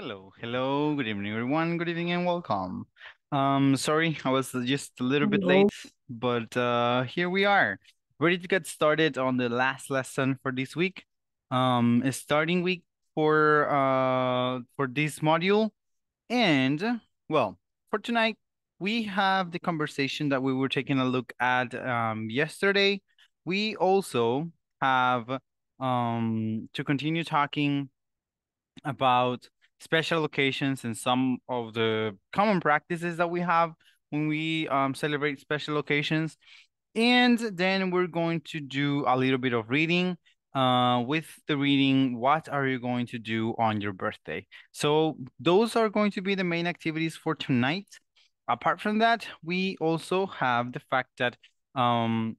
Hello, hello, good evening everyone, good evening and welcome. Um, sorry, I was just a little bit late, but uh, here we are, ready to get started on the last lesson for this week. Um, a starting week for uh for this module, and well, for tonight we have the conversation that we were taking a look at um yesterday. We also have um to continue talking about special occasions and some of the common practices that we have when we um, celebrate special occasions. And then we're going to do a little bit of reading. Uh, with the reading, what are you going to do on your birthday? So those are going to be the main activities for tonight. Apart from that, we also have the fact that um,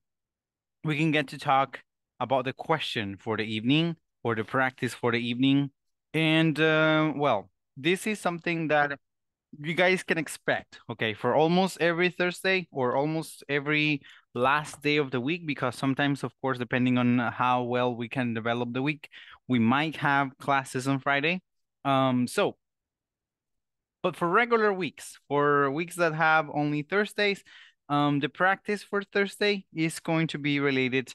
we can get to talk about the question for the evening or the practice for the evening. And uh, well, this is something that you guys can expect, okay, for almost every Thursday or almost every last day of the week, because sometimes, of course, depending on how well we can develop the week, we might have classes on Friday. Um, so, but for regular weeks, for weeks that have only Thursdays, um, the practice for Thursday is going to be related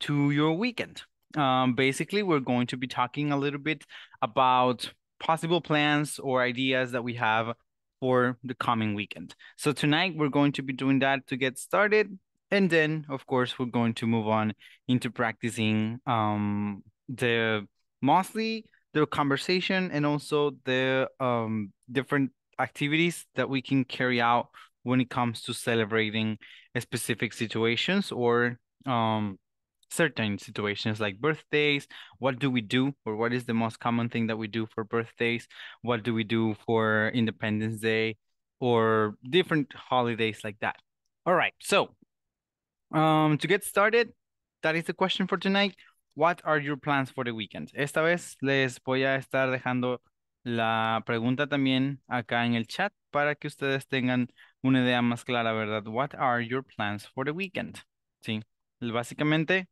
to your weekend. Um, basically, we're going to be talking a little bit about possible plans or ideas that we have for the coming weekend. So tonight we're going to be doing that to get started. And then, of course, we're going to move on into practicing um, the mostly the conversation and also the um, different activities that we can carry out when it comes to celebrating specific situations or um, certain situations like birthdays. What do we do, or what is the most common thing that we do for birthdays? What do we do for Independence Day, or different holidays like that? All right, so um, to get started, that is the question for tonight. What are your plans for the weekend? Esta vez les voy a estar dejando la pregunta también acá en el chat para que ustedes tengan una idea más clara, ¿verdad? What are your plans for the weekend? Sí, básicamente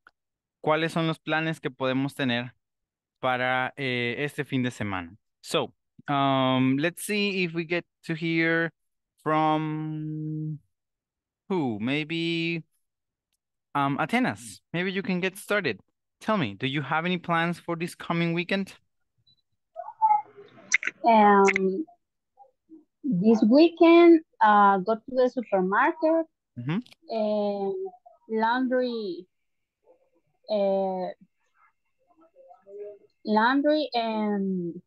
cuáles son los planes que podemos tener para eh, este fin de semana. So, um, let's see if we get to hear from who? Maybe um, Atenas. Maybe you can get started. Tell me, do you have any plans for this coming weekend? Um, this weekend, uh, go to the supermarket Mm -hmm. and laundry uh, laundry and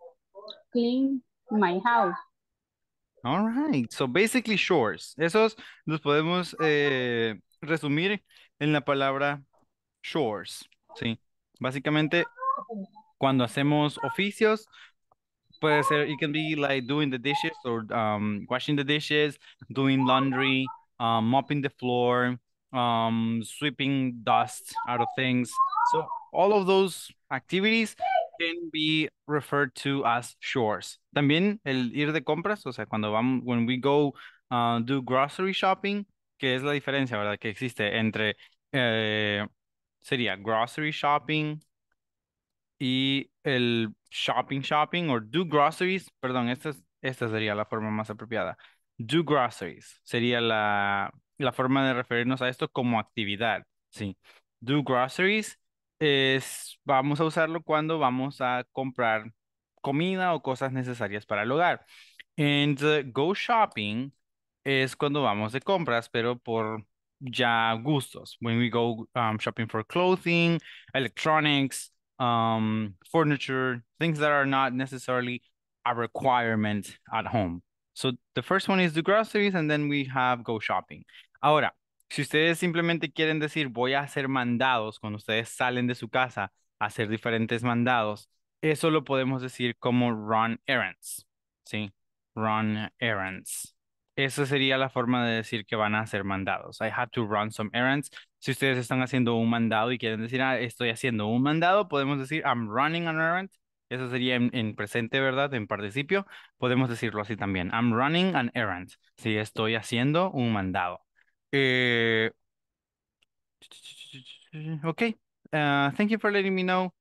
clean my house. All right. So basically chores. Esos los podemos eh, resumir en la palabra chores. Sí. Básicamente, cuando hacemos oficios, puede ser, it can be like doing the dishes or um, washing the dishes, doing laundry, um, mopping the floor, um, sweeping dust out of things. So all of those activities can be referred to as chores. También el ir de compras, o sea, cuando vamos, when we go uh, do grocery shopping, que es la diferencia, ¿verdad? Que existe entre, eh, sería grocery shopping y el shopping shopping o do groceries, perdón, esta, es, esta sería la forma más apropiada. Do groceries sería la, la forma de referirnos a esto como actividad, ¿sí? Do groceries es, vamos a usarlo cuando vamos a comprar comida o cosas necesarias para el hogar. And go shopping es cuando vamos de compras, pero por ya gustos. When we go um, shopping for clothing, electronics, um, furniture, things that are not necessarily a requirement at home. So the first one is do groceries and then we have go shopping. Ahora, si ustedes simplemente quieren decir voy a hacer mandados cuando ustedes salen de su casa a hacer diferentes mandados, eso lo podemos decir como run errands, ¿sí? Run errands. Esa sería la forma de decir que van a hacer mandados. I have to run some errands. Si ustedes están haciendo un mandado y quieren decir, ah, estoy haciendo un mandado, podemos decir, I'm running an errand. Eso sería en, presente, ¿verdad? En participio. Podemos decirlo así también. I'm running an errand. Si estoy haciendo un mandado. Eh, okay. Uh, thank you for letting me know.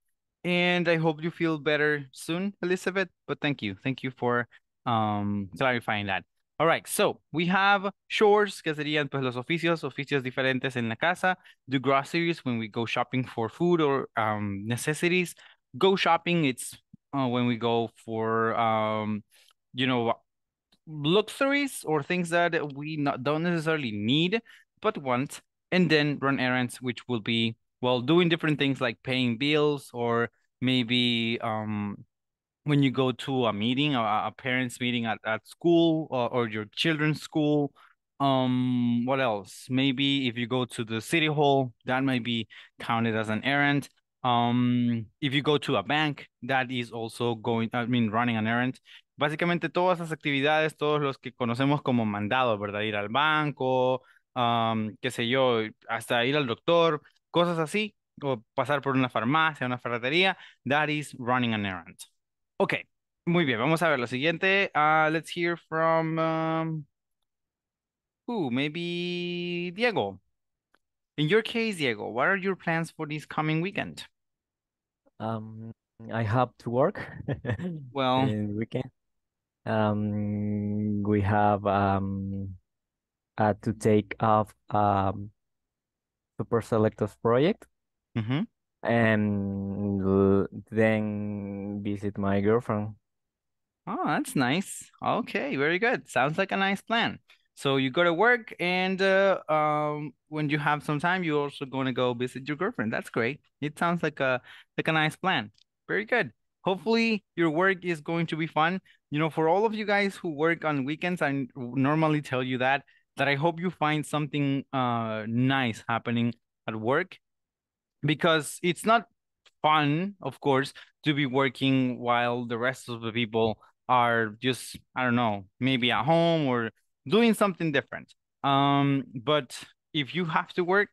And I hope you feel better soon, Elizabeth. But thank you. Thank you for um, clarifying that. All right, so we have chores, que serían pues los oficios, oficios diferentes en la casa. Do groceries when we go shopping for food or um, necessities. Go shopping, it's uh, when we go for, um, you know, luxuries or things that we not, don't necessarily need, but want. And then run errands, which will be, well, doing different things like paying bills or maybe um, when you go to a meeting, a, a parents meeting at, at school or, or your children's school. Um, what else? Maybe if you go to the city hall, that might be counted as an errand. Um, if you go to a bank, that is also going, I mean, running an errand. Básicamente todas esas actividades, todos los que conocemos como mandados, ¿verdad? Ir al banco, um, qué sé yo, hasta ir al doctor, cosas así, o pasar por una farmacia, una ferretería, that is running an errand. Ok, muy bien, vamos a ver lo siguiente. Uh, let's hear from, um, who, maybe Diego. In your case, Diego, what are your plans for this coming weekend? Um, I have to work Well, weekend. Um, we have um uh, to take off um super selective project mhm. and then visit my girlfriend. Oh, that's nice. Okay, very good. Sounds like a nice plan. So you go to work and uh, um when you have some time, you're also going to go visit your girlfriend. That's great. It sounds like a like a nice plan. Very good. Hopefully your work is going to be fun. You know, for all of you guys who work on weekends, I normally tell you that that I hope you find something uh nice happening at work because it's not fun, of course, to be working while the rest of the people are just, I don't know, maybe at home or doing something different. Um, but if you have to work,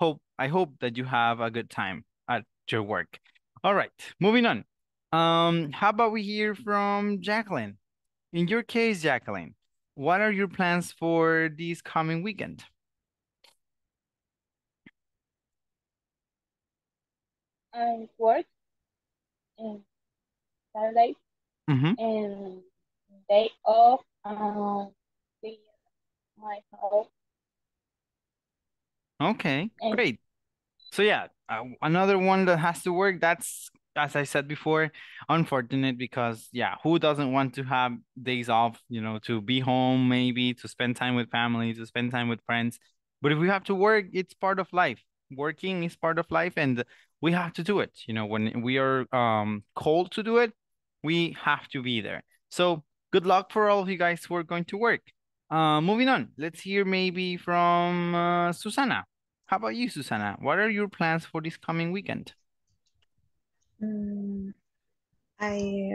hope I hope that you have a good time at your work. All right, moving on. Um, how about we hear from Jacqueline? In your case, Jacqueline, what are your plans for this coming weekend? I work and Saturday Mm-hmm. and day off um my house Okay, and great. So yeah, uh, another one that has to work. That's as I said before, unfortunate because yeah, who doesn't want to have days off, you know, to be home maybe, to spend time with family, to spend time with friends. But if we have to work, it's part of life. Working is part of life and we have to do it. You know, when we are um called to do it, we have to be there. So good luck for all of you guys who are going to work. Uh, moving on, let's hear maybe from uh, Susana. How about you, Susana? What are your plans for this coming weekend? Mm, I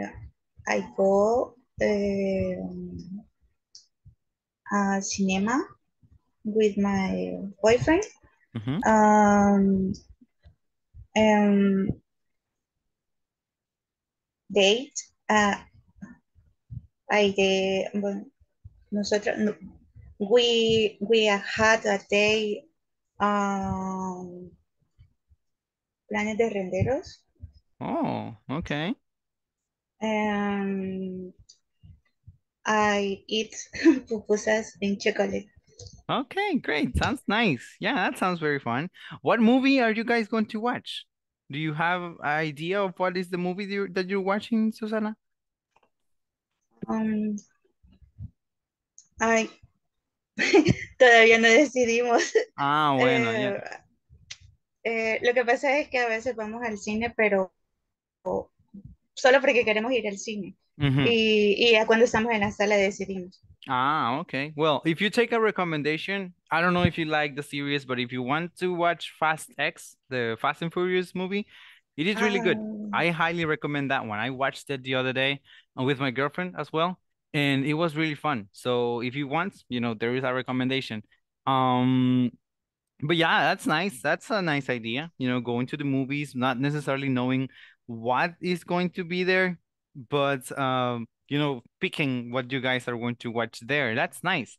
I go um, a cinema with my boyfriend. Mm-hmm. Um, and date. Uh, I bueno, nosotros we we had a day um, planes de renderos. Oh, okay. and I eat pupusas and chocolate. Okay, great. Sounds nice. Yeah, that sounds very fun. What movie are you guys going to watch? Do you have an idea of what is the movie that you're, that you're watching, Susana? Um, ay, todavía no decidimos. Ah, bueno, ya. Eh, eh, lo que pasa es que a veces vamos al cine, pero solo porque queremos ir al cine. Mhm. Y, y ya cuando estamos en la sala decidimos. Ah, okay. Well, if you take a recommendation, I don't know if you like the series, but if you want to watch Fast X, the Fast and Furious movie, it is really good. Ah, I highly recommend that one. I watched it the other day uh, with my girlfriend as well, and it was really fun. So if you want, you know, there is a recommendation. Um, but yeah, that's nice. That's a nice idea. You know, going to the movies, not necessarily knowing what is going to be there, but um, you know, picking what you guys are going to watch there. That's nice.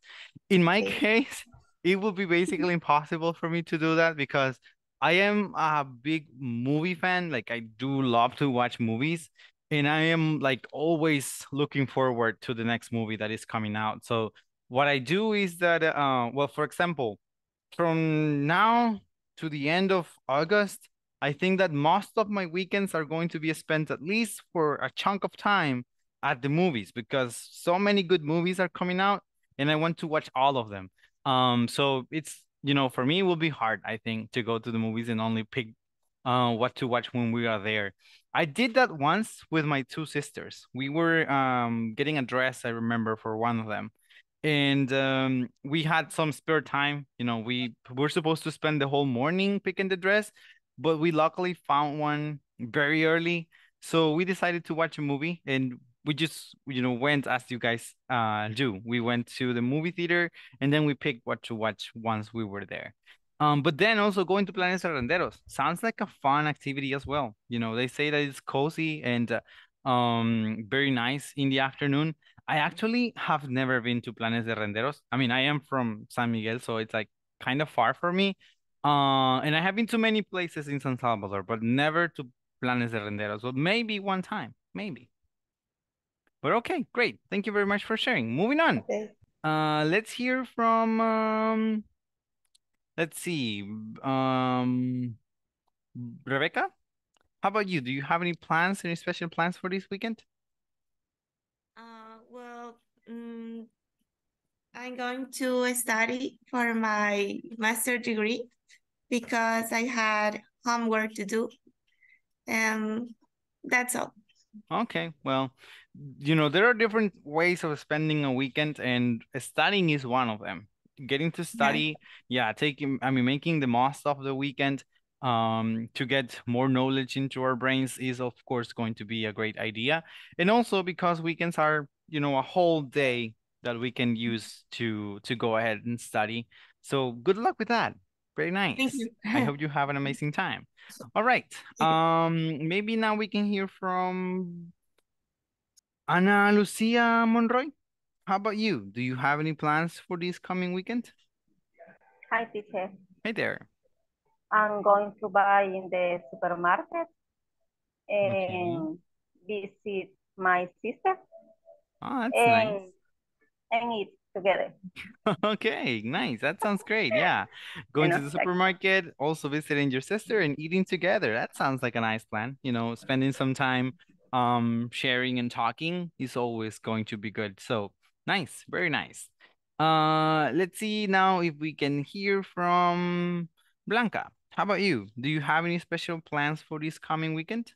In my case, it would be basically impossible for me to do that because I am a big movie fan. Like I do love to watch movies, and I am like always looking forward to the next movie that is coming out. So what I do is that, uh, well, for example, from now to the end of August, I think that most of my weekends are going to be spent at least for a chunk of time at the movies because so many good movies are coming out and I want to watch all of them. Um, so it's you know for me it will be hard I think to go to the movies and only pick uh what to watch when we are there. I did that once with my two sisters. We were um getting a dress I remember for one of them and um, we had some spare time. You know, we were supposed to spend the whole morning picking the dress, but we luckily found one very early. So we decided to watch a movie, and we just you know went as you guys uh do. We went to the movie theater, and then we picked what to watch once we were there. Um, but then also going to Planes de Renderos sounds like a fun activity as well. You know, they say that it's cozy and uh, um very nice in the afternoon. I actually have never been to Planes de Renderos. I mean, I am from San Miguel, so it's like kind of far for me. Uh, and I have been to many places in San Salvador, but never to Planes de Renderos. So maybe one time, maybe. But okay, great. Thank you very much for sharing. Moving on. Okay. Uh, let's hear from um, let's see, um, Rebecca. How about you? Do you have any plans, any special plans for this weekend? Uh, well, mm, I'm going to study for my master degree because I had homework to do. And that's all. Okay, well, you know, there are different ways of spending a weekend, and studying is one of them. Getting to study, yeah, taking, I mean, making the most of the weekend um to get more knowledge into our brains is of course going to be a great idea. And also because weekends are you know a whole day that we can use to to go ahead and study. So good luck with that. Very nice. Thank you. i hope you have an amazing time. All right. um maybe now we can hear from ana lucia monroy how about you do you have any plans for this coming weekend Hi, teacher. hey there I'm going to buy in the supermarket Okay. and visit my sister oh that's and nice and eat together. Okay, nice. That sounds great. Yeah. Going know, to the like- supermarket, also visiting your sister and eating together. That sounds like a nice plan. You know, spending some time um sharing and talking is always going to be good. So, nice. Very nice. Uh, let's see now if we can hear from Blanca. How about you? Do you have any special plans for this coming weekend?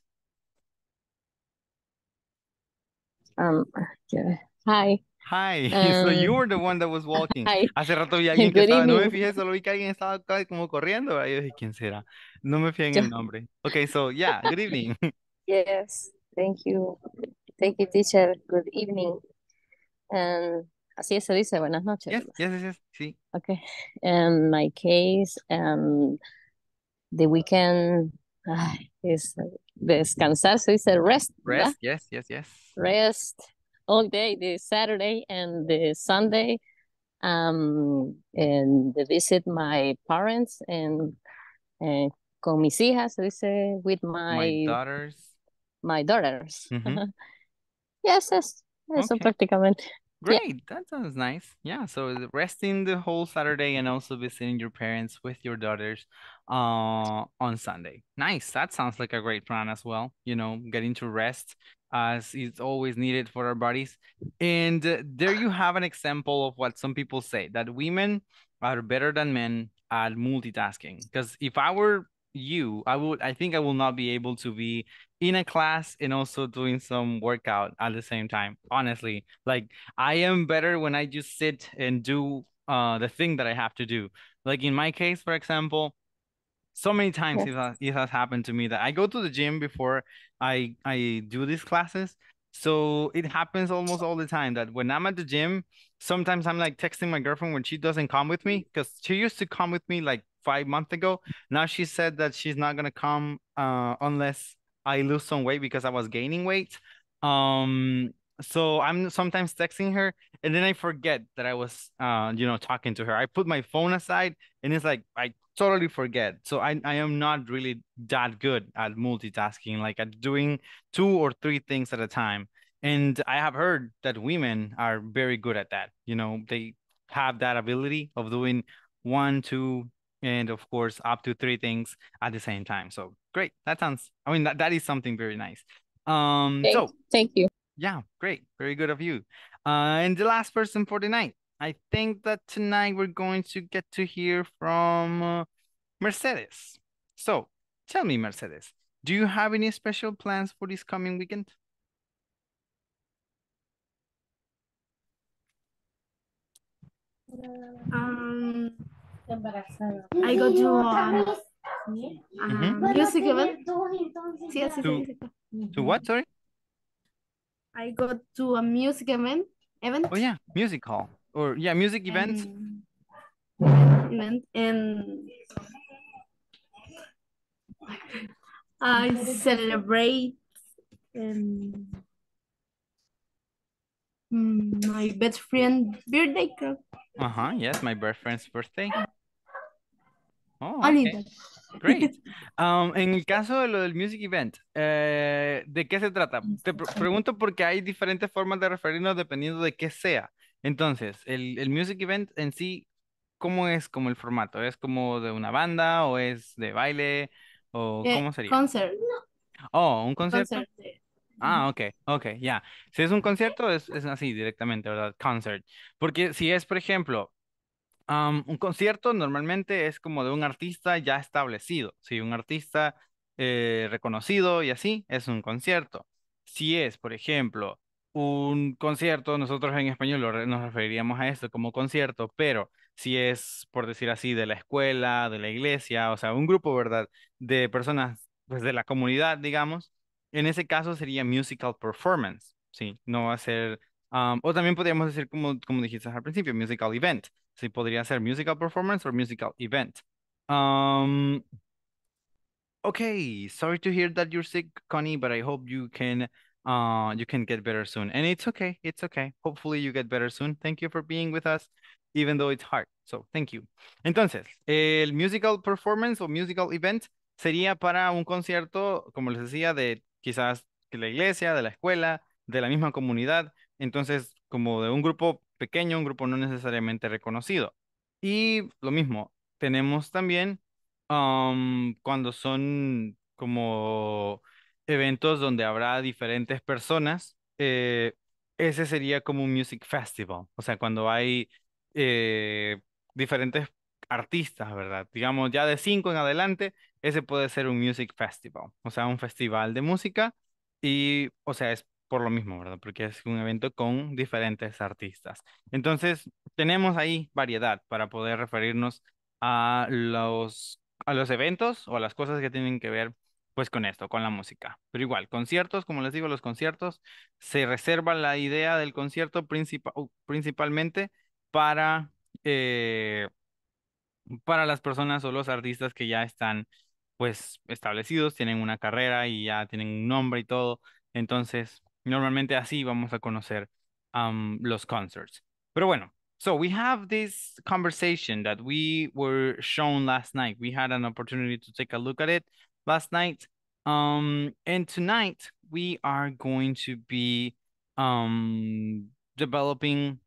Um, yeah. Hi. Hi. So you Um, were the one that was walking. Hi. Hace rato vi a alguien que Good estaba, no me fijé, solo vi que alguien estaba acá como corriendo. Yo dije, ¿quién será? No me fijé en el nombre. Okay, so yeah, good evening. Yes. Thank you. Thank you, teacher. Good evening. And así se dice, buenas noches. Yes, ¿verdad? yes, yes, yes. Sí. Okay. In my case, um, the weekend ay, is descansar, se dice rest, ¿verdad? Rest, yes, yes, yes. Rest all day, the Saturday and the Sunday. Um, and visit my parents and, and con mis hijas, se dice, with My my daughters. my daughters. Mhm. Yes, yes, eso Okay. prácticamente. Great, that sounds nice. Yeah, so resting the whole Saturday and also visiting your parents with your daughters uh on Sunday. Nice. That sounds like a great plan as well. You know, getting to rest as is always needed for our bodies. And uh, there you have an example of what some people say that women are better than men at multitasking. Because if I were you, I would I think I will not be able to be in a class and also doing some workout at the same time. Honestly, like I am better when I just sit and do uh the thing that I have to do. Like in my case, for example, so many times Yes. it has, it has happened to me that I go to the gym before I I do these classes. So it happens almost all the time that when I'm at the gym, sometimes I'm like texting my girlfriend when she doesn't come with me because she used to come with me like five months ago. Now she said that she's not gonna come uh unless I lose some weight because I was gaining weight. Um So I'm sometimes texting her and then I forget that I was uh you know talking to her. I put my phone aside and it's like I totally forget. So I I am not really that good at multitasking, like at doing two or three things at a time. And I have heard that women are very good at that. You know, they have that ability of doing one, two, and of course up to three things at the same time. So great. That sounds I mean that, that is something very nice. Um Thank, so thank you. yeah, great. Very good of you. Uh, and the last person for the night. I think that tonight we're going to get to hear from uh, Mercedes. So tell me, Mercedes, do you have any special plans for this coming weekend? Um, I go to a, a music event. Sí, así se To- dice. To what, sorry? I go to a music event. Event. Oh yeah, music hall. Or yeah, music events. and- Event and I celebrate um, my best friend birthday. creo. Uh-huh, yes, my best friend's birthday. Oh, Only okay. Great. Um, en el caso de lo del music event, eh, ¿de qué se trata? Te pre- pregunto porque hay diferentes formas de referirnos dependiendo de qué sea. Entonces, el, el music event en sí, ¿cómo es como el formato? ¿Es como de una banda o es de baile o Eh, cómo sería? Concert. Oh, ¿un concierto? Concert. Ah, ok, ok, ya. Si es un concierto, es, es así directamente, ¿verdad? Concert. Porque si es, por ejemplo, Un concierto normalmente es como de un artista ya establecido. Si un artista eh, reconocido y así, es un concierto. Si es, por ejemplo, un concierto, nosotros en español nos referiríamos a esto como concierto, pero si es, por decir así, de la escuela, de la iglesia, o sea, un grupo, ¿verdad? De personas, pues de la comunidad, digamos, en ese caso sería musical performance, ¿sí? No va a ser, am, o también podríamos decir, como, como dijiste al principio, musical event. Sí, podría ser musical performance o musical event. Um, okay, sorry to hear that you're sick, Connie, but I hope you can uh you can get better soon. And it's okay, it's okay. Hopefully you get better soon. Thank you for being with us, even though it's hard. So, thank you. Entonces, el musical performance o musical event sería para un concierto, como les decía, de quizás la iglesia, de la escuela, de la misma comunidad. Entonces, como de un grupo pequeño, un grupo no necesariamente reconocido. Y lo mismo, tenemos también um, cuando son como eventos donde habrá diferentes personas, eh, ese sería como un music festival, o sea, cuando hay eh, diferentes artistas, ¿verdad? Digamos, ya de cinco en adelante, ese puede ser un music festival, o sea, un festival de música y, o sea, es por lo mismo, ¿verdad? Porque es un evento con diferentes artistas. Entonces, tenemos ahí variedad para poder referirnos a los, a los eventos o a las cosas que tienen que ver pues con esto, con la música. Pero igual, conciertos, como les digo, los conciertos, se reserva la idea del concierto principal, principalmente para, eh, para las personas o los artistas que ya están pues establecidos, tienen una carrera y ya tienen un nombre y todo. Entonces, normalmente así vamos a conocer um, los concerts. Pero bueno, so we have this conversation that we were shown last night. We had an opportunity to take a look at it last night. Um, and tonight we are going to be um, developing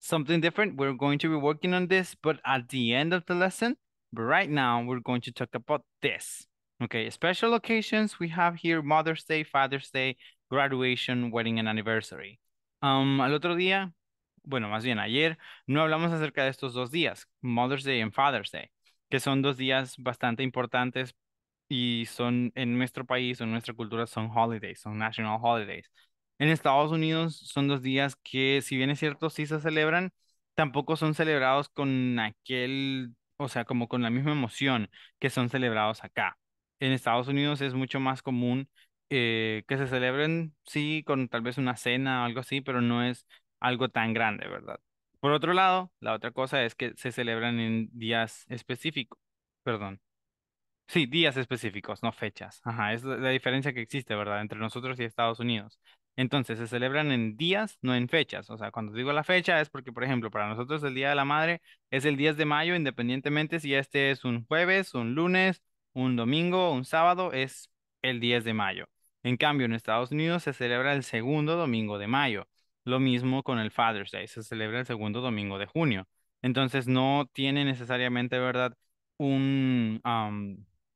something different. We're going to be working on this, but at the end of the lesson, but right now we're going to talk about this. Okay, special occasions we have here Mother's Day, Father's Day, graduation, wedding, and anniversary. Um, al otro día, bueno, más bien ayer, no hablamos acerca de estos dos días, Mother's Day and Father's Day, que son dos días bastante importantes y son en nuestro país en nuestra cultura son holidays, son national holidays. En Estados Unidos son dos días que, si bien es cierto, sí se celebran, tampoco son celebrados con aquel, o sea, como con la misma emoción que son celebrados acá. En Estados Unidos es mucho más común eh, que se celebren, sí, con tal vez una cena o algo así, pero no es algo tan grande, ¿verdad? Por otro lado, la otra cosa es que se celebran en días específicos, perdón. Sí, días específicos, no fechas. Ajá, es la, diferencia que existe, ¿verdad? Entre nosotros y Estados Unidos. Entonces, se celebran en días, no en fechas. O sea, cuando digo la fecha es porque, por ejemplo, para nosotros el Día de la Madre es el 10 de mayo, independientemente si este es un jueves, un lunes, un domingo, un sábado, es el 10 de mayo. En cambio, en Estados Unidos se celebra el segundo domingo de mayo. Lo mismo con el Father's Day, se celebra el segundo domingo de junio. Entonces, no tiene necesariamente, ¿verdad? Un,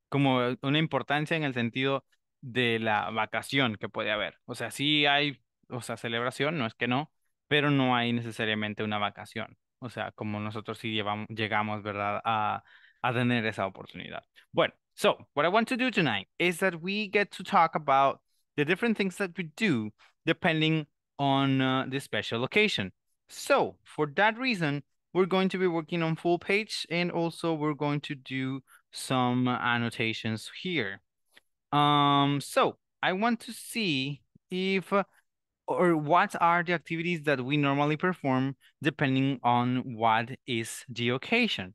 como una importancia en el sentido de la vacación que puede haber. O sea, sí hay, o sea, celebración, no es que no, pero no hay necesariamente una vacación. O sea, como nosotros sí llevamos, llegamos, ¿verdad?, a, a tener esa oportunidad. Bueno, so what I want to do tonight is that we get to talk about the different things that we do depending on uh, the special location. So for that reason, we're going to be working on full page and also we're going to do some annotations here. Um, so I want to see if or what are the activities that we normally perform depending on what is the occasion.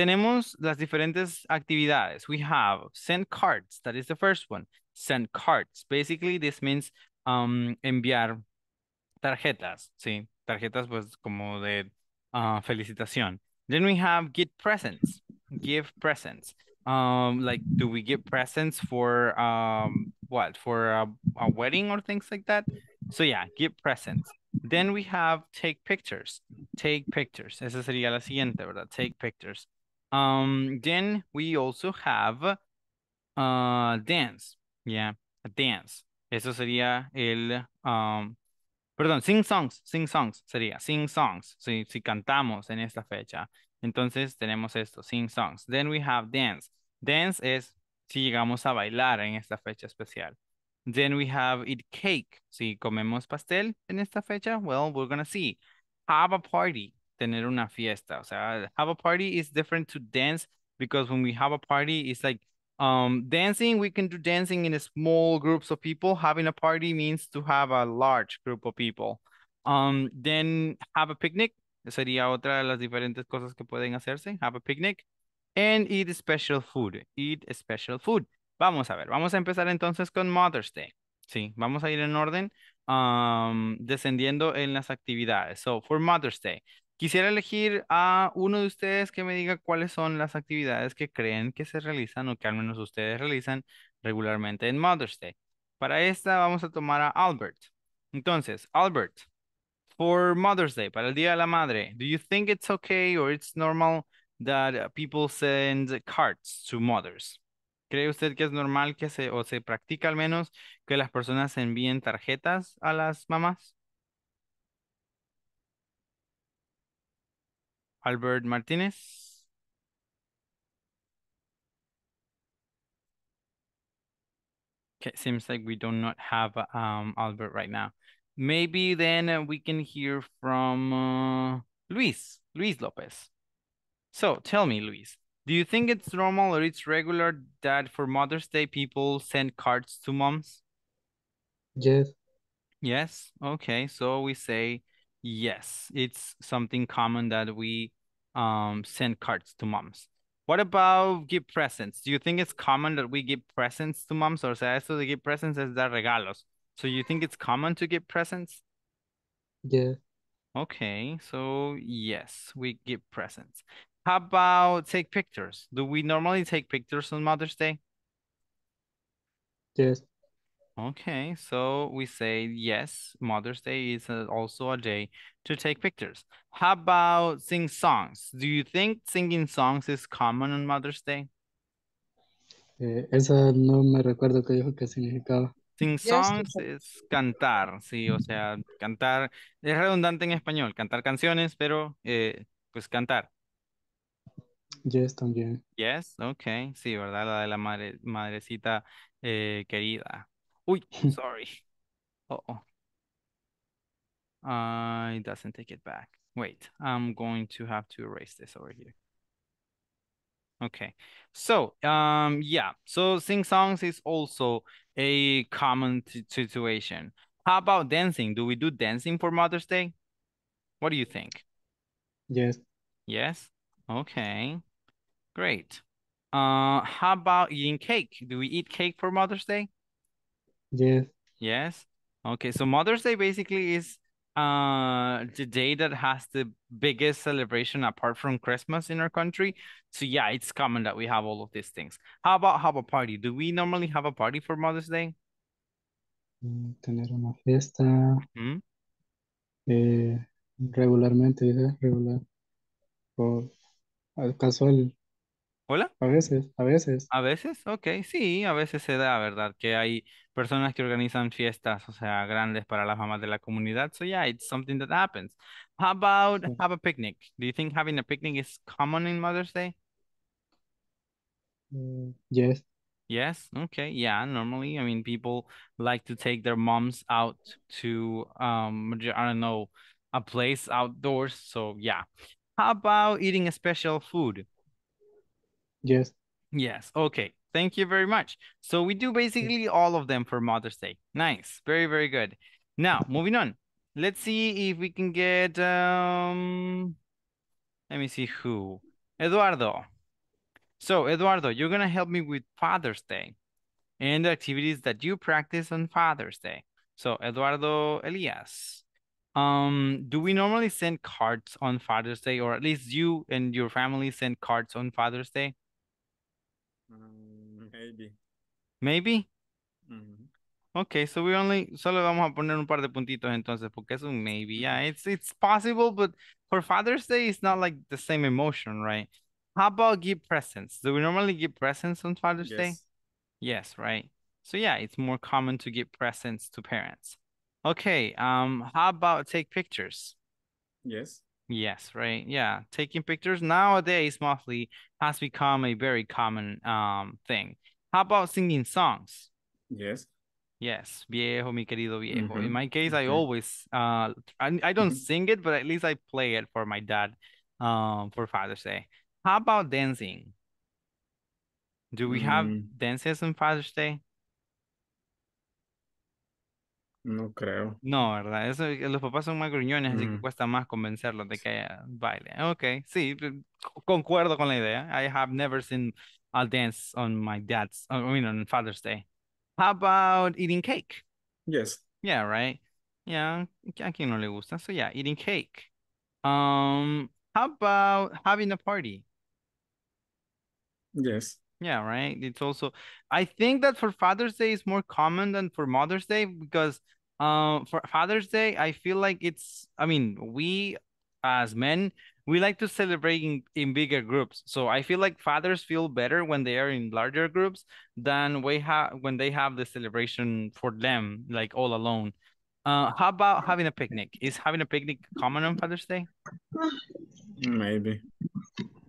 Tenemos las diferentes actividades. We have send cards. That is the first one. Send cards. Basically, this means um, enviar tarjetas. Sí, tarjetas pues como de uh, felicitación. Then we have get presents. Give presents. Um, like, do we give presents for um what for a, a wedding or things like that? So yeah, give presents. Then we have take pictures. Take pictures. Esa sería la siguiente, ¿verdad? Take pictures. Um, then we also have uh dance. Yeah, dance. Eso sería el um perdón, sing songs, sing songs sería sing songs. Si, si cantamos en esta fecha. Entonces tenemos esto, sing songs. Then we have dance. Dance es si llegamos a bailar en esta fecha especial. Then we have eat cake. Si comemos pastel en esta fecha, well, we're gonna see. Have a party. Tener una fiesta. O sea, have a party is different to dance because when we have a party, it's like um dancing, we can do dancing in a small groups of people. Having a party means to have a large group of people. Um, then have a picnic. Sería otra de las diferentes cosas que pueden hacerse. Have a picnic. And eat special food. Eat special food. Vamos a ver, vamos a empezar entonces con Mother's Day. Sí, vamos a ir en orden, um, descendiendo en las actividades. So, for Mother's Day, quisiera elegir a uno de ustedes que me diga cuáles son las actividades que creen que se realizan o que al menos ustedes realizan regularmente en Mother's Day. Para esta vamos a tomar a Albert. Entonces, Albert, for Mother's Day, para el Día de la Madre, do you think it's okay or it's normal that uh, people send cards to mothers? ¿Cree usted que es normal que se, o se practica al menos, que las personas envíen tarjetas a las mamás? Albert Martínez. Okay, seems like we do not have um Albert right now. Maybe then uh, we can hear from uh, Luis, Luis Lopez. So tell me, Luis, do you think it's normal or it's regular that for Mother's Day people send cards to moms? Yes, Yes. Okay. So we say yes. It's something common that we um send cards to moms. What about give presents? Do you think it's common that we give presents to moms? O sea, esto de give presents es dar regalos. So you think it's common to give presents? yes, Okay, so yes, we give presents. How about take pictures? Do we normally take pictures on Mother's Day? yes, Okay, so we say yes, Mother's Day is a- also a day to take pictures. How about sing songs? Do you think singing songs is common on Mother's Day? Eh, esa no me recuerdo qué dijo que significaba. Sing Yes, songs es cantar, sí, o sea, cantar es redundante en español, cantar canciones, pero eh, pues cantar. Yes, también. Yes, okay, sí, ¿verdad? La de la madre, madrecita eh, querida. Uy, sorry. Uh oh. Uh, it doesn't take it back. Wait, I'm going to have to erase this over here. Okay, so um, yeah, so sing songs is also a common situation. How about dancing? Do we do dancing for Mother's Day? What do you think? Yes, Yes? Okay, great. Uh, how about eating cake? Do we eat cake for Mother's Day? Yes, Yes? Okay, so Mother's Day basically is uh the day that has the biggest celebration apart from Christmas in our country. So yeah, it's common that we have all of these things. How about have a party? Do we normally have a party for Mother's Day? Mm, Tener una fiesta Hmm? eh, regularmente, dice, regular. Ah, casual, ¿Hola? a veces, a veces. A veces, ok, sí, a veces se da, ¿verdad? Que hay personas que organizan fiestas, o sea, grandes para las mamás de la comunidad. So yeah, it's something that happens. How about Sí. have a picnic? Do you think having a picnic is common in Mother's Day? Eh, yes, Yes, okay, yeah, normally, I mean, people like to take their moms out to, um, j- I don't know, a place outdoors, so yeah. How about eating a special food? Yes. Yes, okay, thank you very much. So we do basically all of them for Mother's Day. Nice, very, very good. Now, moving on. Let's see if we can get, um, let me see who. Eduardo. So, Eduardo, you're gonna help me with Father's Day and the activities that you practice on Father's Day. So, Eduardo Elias, um, do we normally send cards on Father's Day, or at least you and your family send cards on Father's Day? Mm, maybe. Maybe? Mhm. Okay, so we only, solo vamos a poner un par de puntitos entonces, porque es un maybe. Yeah, it's it's possible, but for Father's Day, it's not like the same emotion, right? How about give presents? Do we normally give presents on Father's Day? Yes. Yes, right. So yeah, it's more common to give presents to parents. Okay, um, how about take pictures? Yes. Yes, right. Yeah, taking pictures nowadays mostly has become a very common um thing. How about singing songs? Yes. Yes, viejo, mi querido viejo. In Mhm, my case, I always uh I, I don't Mhm. sing it, but at least I play it for my dad um for Father's Day. How about dancing? Do we have Mm, dances on Father's Day? No creo. No, ¿verdad? Eso, eh, los papás son más gruñones, así que Ujú. cuesta más convencerlos de que haya baile. Ok, sí, co- concuerdo con la idea. I have never seen a dance on my dad's, I mean, on Father's Day. How about eating cake? Yes. Yeah, right? Yeah, a quien no le gusta. So yeah, eating cake. Um, how about having a party? Yes. Yeah, right. It's also, I think that for Father's Day is more common than for Mother's Day because, um, for Father's Day, I feel like it's, I mean, we as men, we like to celebrate in, in bigger groups. So I feel like fathers feel better when they are in larger groups than we have when they have the celebration for them, like all alone. Uh, how about having a picnic? Is having a picnic common on Father's Day? Maybe.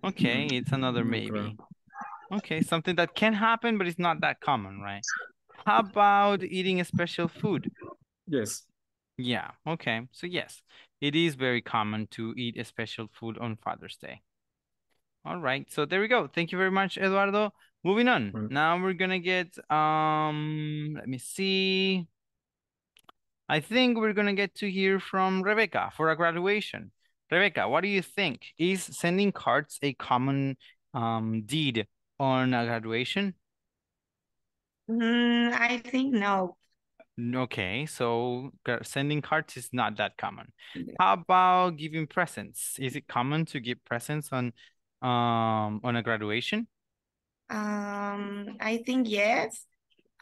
Okay, it's another No maybe. Okay, something that can happen, but it's not that common, right? How about eating a special food? Yes. Yeah, okay. So yes, it is very common to eat a special food on Father's Day. All right, so there we go. Thank you very much, Eduardo. Moving on. Well- Now we're gonna get um let me see. I think we're gonna get to hear from Rebecca for a graduation. Rebecca, what do you think? Is sending cards a common um deed on a graduation? Mm, I think no. Okay, so sending cards is not that common. How about giving presents? Is it common to give presents on um on a graduation? Um, I think yes.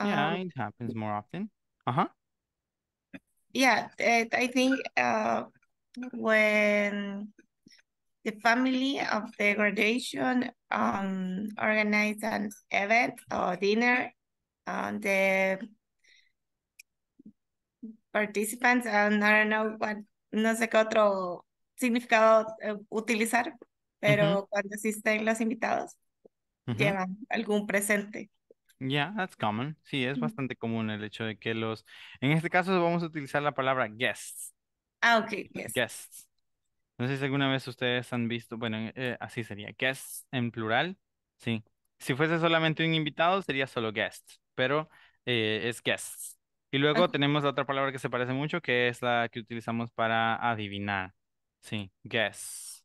Yeah, Um, it happens more often. Uh-huh. yeah, I think uh, when the family of the graduation um organize an event or dinner, um, the participants, and I don't know what, no sé qué otro significado eh, utilizar, pero cuando asisten los invitados, llevan algún presente. Yeah, that's common. Sí, es bastante común el hecho de que los... En este caso vamos a utilizar la palabra guests. Ah, ok, yes. Guests. No sé si alguna vez ustedes han visto, bueno, eh, así sería, guests en plural, sí. Si fuese solamente un invitado sería solo guests, pero eh, es guests. Y luego tenemos otra palabra que se parece mucho, que es la que utilizamos para adivinar. Sí, guests.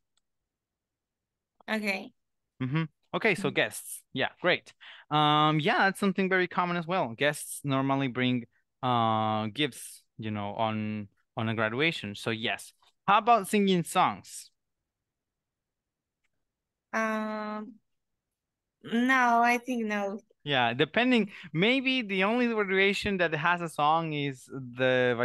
Okay. Mhm. Okay, so Mm. guests. Yeah, great. Um, yeah, that's something very common as well. Guests normally bring uh gifts you know, on on a graduation. So yes. How about singing songs? Um, no, I think no. Yeah, depending. Maybe the only graduation that has a song is the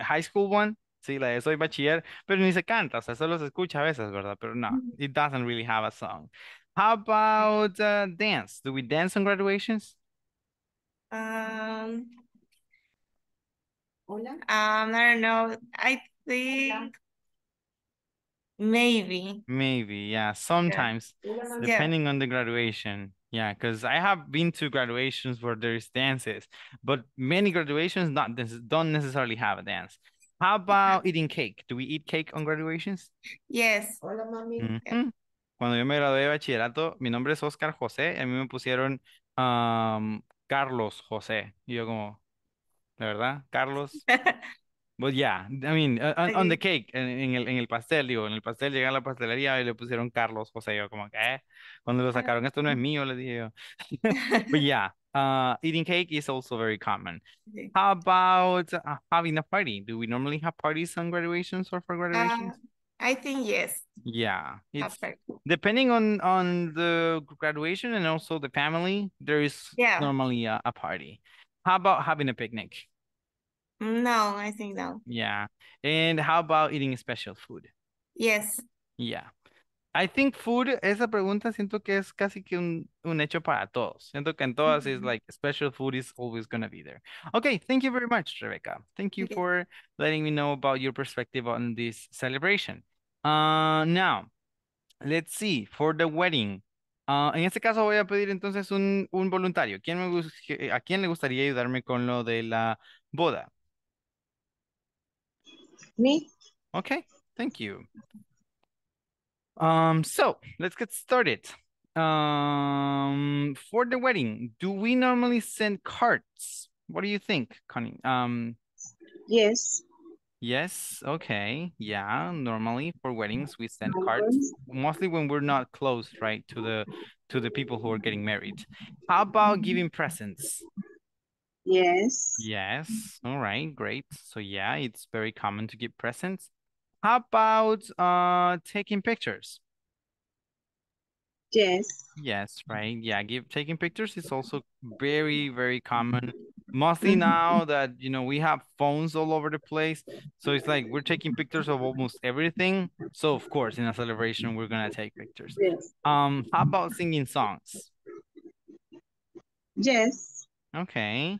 high school one. Sí, la de soy bachiller, pero ni se canta, o sea, solo se escucha a veces, ¿verdad? Pero no, it doesn't really have a song. How about uh, dance? Do we dance on graduations? Um, Hola? um, I don't know. I think maybe. Maybe, yeah, sometimes, Yeah. depending on the graduation. Yeah, because I have been to graduations where there's dances, but many graduations not nece- don't necessarily have a dance. How about eating cake? Do we eat cake on graduations? Yes. Hola, Ujú. Mm-hmm. Cuando yo me gradué de bachillerato, mi nombre es Oscar José, a mí me pusieron am, Carlos José. Y yo como, ¿de verdad? Carlos. But yeah, I mean, uh, on, on the cake, en, en el, en el pastel, digo, en el pastel llegué a la pastelería y le pusieron Carlos José. Yo como, ¿qué? Cuando lo sacaron, esto no es mío, le dije yo. But yeah, uh, eating cake is also very common. Okay. How about uh, having a party? Do we normally have parties on graduations or for graduations? Uh, I think yes. Yeah, it's depending on on the graduation and also the family, there is Yeah. normally a, a party. How about having a picnic? No, I think no. Yeah. And how about eating special food? Yes. Yeah. I think food, esa pregunta siento que es casi que un, un hecho para todos. Siento que en todas is Ujú. like special food is always gonna be there. Okay, thank you very much, Rebecca. Thank you Okay. for letting me know about your perspective on this celebration. Uh, now, let's see, for the wedding. Ah, en este caso voy a pedir entonces un, un voluntario. ¿Quién me ¿A quién le gustaría ayudarme con lo de la boda? Me? Okay, thank you. Um, so let's get started. Um, for the wedding, do we normally send cards? What do you think, Connie? Um, Yes. yes, okay, yeah. Normally for weddings we send cards, mostly when we're not close, right, to the to the people who are getting married. How about giving presents? Yes. Yes, all right, great. So yeah, it's very common to give presents. How about uh taking pictures? Yes. Yes, right. Yeah, give taking pictures is also very, very common. Mostly Mhm. now that, you know, we have phones all over the place. So it's like we're taking pictures of almost everything. So of course, in a celebration, we're gonna take pictures. Yes. Um, how about singing songs? Yes. Okay.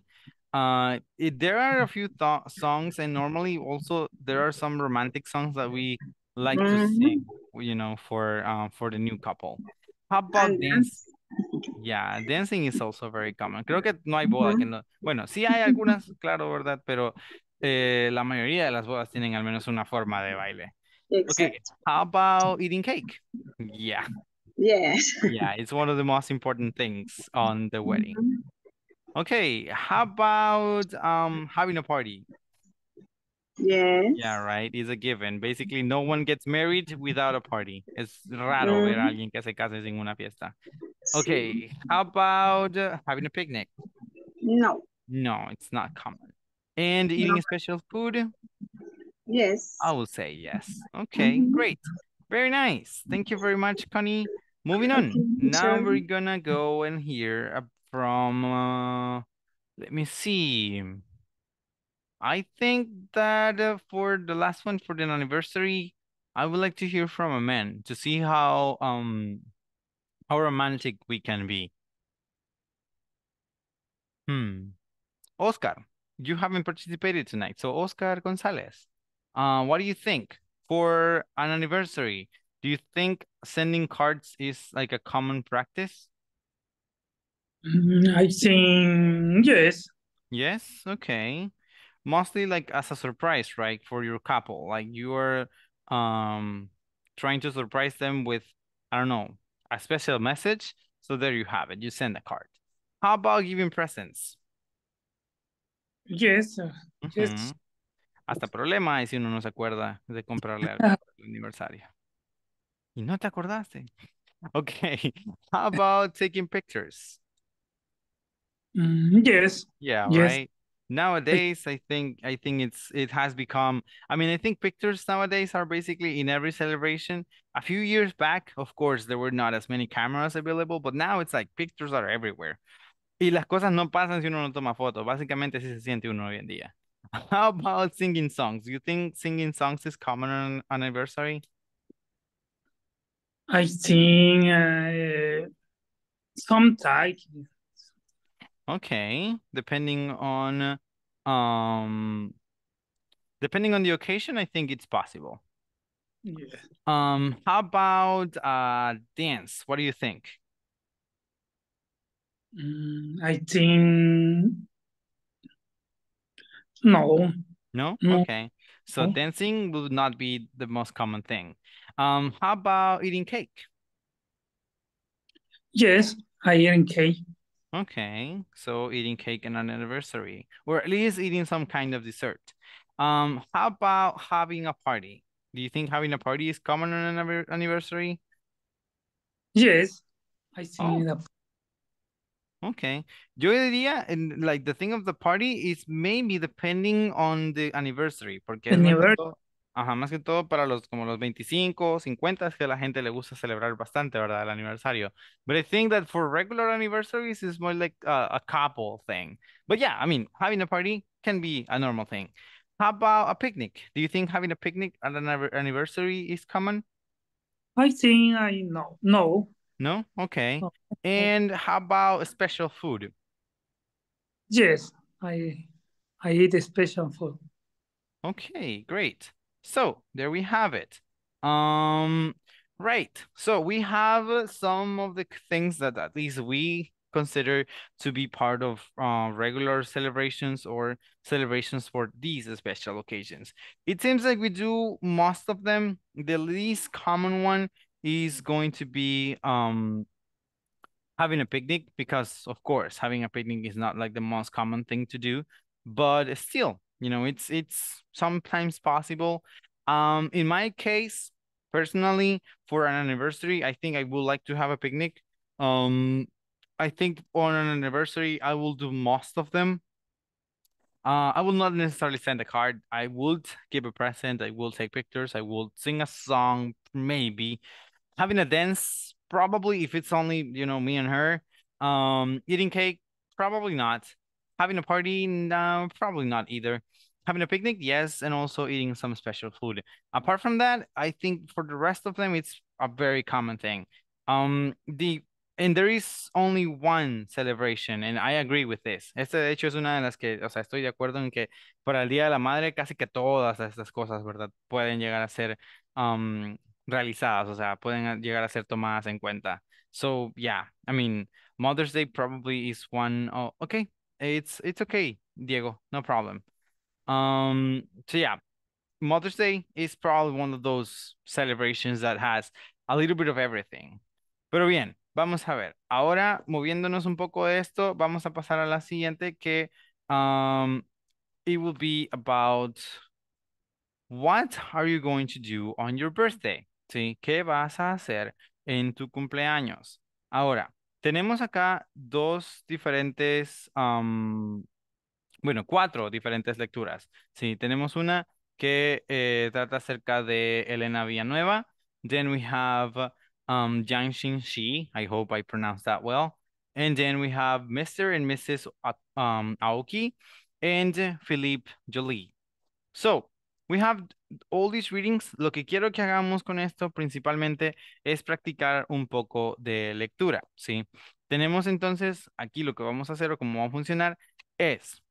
Uh, it, there are a few th songs, and normally also there are some romantic songs that we like to Mhm. sing, you know, for um for the new couple. How about And dance? Yeah, dancing is also very common. Creo que no hay boda que no. Bueno, sí hay algunas, claro, ¿verdad? Pero eh, la mayoría de las bodas tienen al menos una forma de baile. Okay, how about eating cake? Yeah, Yes. yeah, it's one of the most important things on the wedding. Okay, how about um having a party? Yes. Yeah, right. It's a given. Basically, no one gets married without a party. Es raro ver a Mhm. alguien que se case sin una fiesta. Okay, how about uh, having a picnic? No. No, it's not common. And eating special food? Yes. I will say yes. Okay, Mhm. great. Very nice. Thank you very much, Connie. Moving on. Now we're gonna go and hear from, uh, let me see. I think that uh, for the last one, for the anniversary, I would like to hear from a man to see how um how romantic we can be. Hmm. Oscar, you haven't participated tonight. So Oscar Gonzalez, uh, what do you think for an anniversary? Do you think sending cards is like a common practice? Mm, I think yes. Yes, okay. Mostly like as a surprise, right? For your couple. Like you are um trying to surprise them with, I don't know, a special message. So there you have it. You send a card. How about giving presents? Yes. uh, Yes. Hasta problema hay si uno no se acuerda de comprarle algo para el aniversario. Y no te acordaste. Okay. How about taking pictures? Mm, yes. Yeah, Yes. right. Nowadays, I think I think it's it has become. I mean, I think pictures nowadays are basically in every celebration. A few years back, of course, there were not as many cameras available, but now it's like pictures are everywhere. Y las cosas no pasan si uno no toma fotos. Básicamente así se siente uno hoy en día. How about singing songs? Do you think singing songs is common on anniversary? I think uh, sometimes. Okay, depending on um depending on the occasion, I think it's possible. Yeah. Um, how about uh dance? What do you think? Mm, I think no. No? No. Okay. So No. dancing would not be the most common thing. Um, how about eating cake? Yes, I eat cake. Okay, so eating cake on an anniversary, or at least eating some kind of dessert. Um, how about having a party? Do you think having a party is common on an anniversary? Yes, I think Oh. that Okay. Yo diría, and like the thing of the party is maybe depending on the anniversary, porque Anniversary. Ajá, más que todo para los como los 25, 50 es que a la gente le gusta celebrar bastante, ¿verdad? El aniversario. But I think that for regular anniversaries it's more like a, a couple thing. But yeah, I mean, having a party can be a normal thing. How about a picnic? Do you think having a picnic at an anniversary is common? I think I know. No. No? Okay. No. And how about special food? Yes, I I eat a special food. Okay, great. So there we have it. Um, right. So we have some of the things that at least we consider to be part of uh, regular celebrations or celebrations for these special occasions. It seems like we do most of them. The least common one is going to be um having a picnic because of course having a picnic is not like the most common thing to do but still you know it's it's sometimes possible um in my case personally for an anniversary i think i would like to have a picnic um i think on an anniversary i will do most of them uh, I will not necessarily send a card. I would give a present. I will take pictures. I will sing a song, maybe having a dance probably if it's only you know me and her um eating cake probably not having a party? No probably not either. Having a picnic? Yes and also eating some special food. Apart from that i think for the rest of them it's a very common thing. Um the and there is only one celebration and i agree with this. Esta de hecho es una de las que o sea estoy de acuerdo en que para el día de la madre casi que todas estas cosas verdad? Pueden llegar a ser um realizadas, o sea, pueden llegar a ser tomadas en cuenta. So yeah, I mean, Mother's Day probably is one. Oh, okay, it's it's okay, Diego, no problem. Um, so yeah, Mother's Day is probably one of those celebrations that has a little bit of everything. Pero bien, vamos a ver. Ahora, moviéndonos un poco de esto, vamos a pasar a la siguiente que um, it will be about What are you going to do on your birthday? ¿Sí? ¿Qué vas a hacer en tu cumpleaños? Ahora, tenemos acá dos diferentes, am, bueno, cuatro diferentes lecturas. Sí, tenemos una que eh, trata acerca de Elena Villanueva. Then we have um, Jiang Shi. I hope I pronounced that well. And then we have Mr. and Mrs. Um, Aoki and Philippe Jolie. So, we have all these readings. Lo que quiero que hagamos con esto principalmente es practicar un poco de lectura, ¿sí? Tenemos entonces aquí lo que vamos a hacer o cómo va a funcionar es,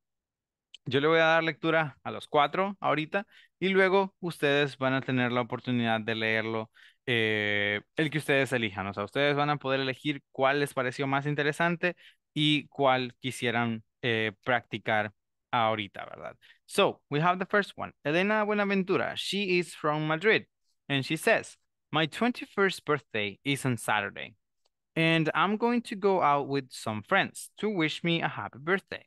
yo le voy a dar lectura a los cuatro ahorita y luego ustedes van a tener la oportunidad de leerlo eh, el que ustedes elijan. O sea, ustedes van a poder elegir cuál les pareció más interesante y cuál quisieran eh, practicar ahorita, ¿verdad? So, we have the first one. Elena Buenaventura, she is from Madrid, and she says, My 21st birthday is on Saturday, and I'm going to go out with some friends to wish me a happy birthday.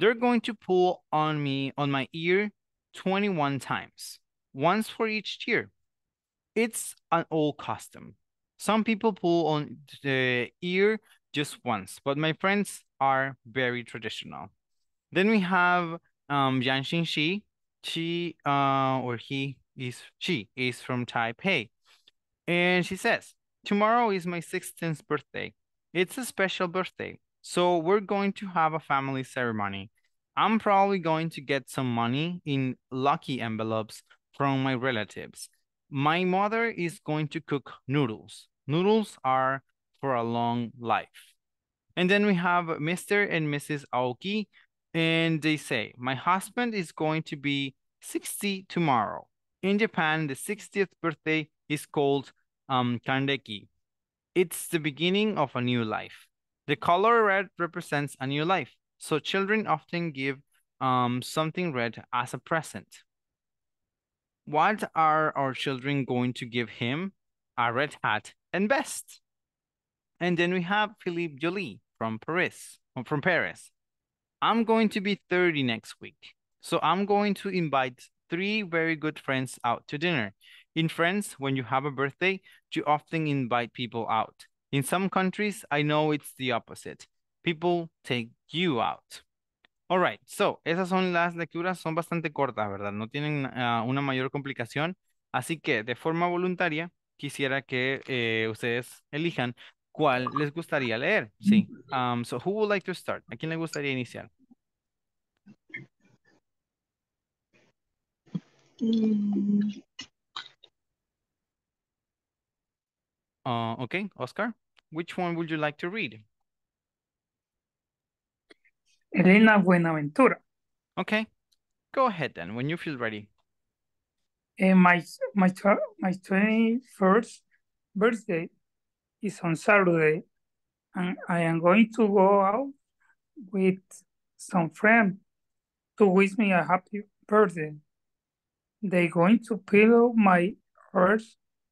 They're going to pull on me on my ear 21 times, once for each year. It's an old custom. Some people pull on the ear just once, but my friends are very traditional. Then we have um Jianxin Shi. She uh or he is she is from Taipei. And she says, tomorrow is my 16th birthday. It's a special birthday. So we're going to have a family ceremony. I'm probably going to get some money in lucky envelopes from my relatives. My mother is going to cook noodles. Noodles are for a long life. And then we have Mr. and Mrs. Aoki, and they say, my husband is going to be 60 tomorrow. In Japan, the 60th birthday is called um, Kanreki. It's the beginning of a new life. The color red represents a new life. So children often give um, something red as a present. What are our children going to give him? A red hat and vest. And then we have Philippe Jolie from Paris, from Paris. I'm going to be 30 next week. So I'm going to invite three very good friends out to dinner. In France, when you have a birthday, you often invite people out. In some countries, I know it's the opposite. People take you out. All right, so esas son las lecturas, son bastante cortas, ¿verdad? No tienen uh, una mayor complicación. Así que de forma voluntaria, quisiera que eh, ustedes elijan cuál les gustaría leer. Sí. Um, so who would like to start? ¿A quién le gustaría iniciar? Mm, Uh, okay, Oscar, which one would you like to read? Elena Buenaventura. Okay, go ahead then, when you feel ready. And my my my twenty first birthday is on Saturday, and I am going to go out with some friends to wish me a happy birthday. They're going to pillow my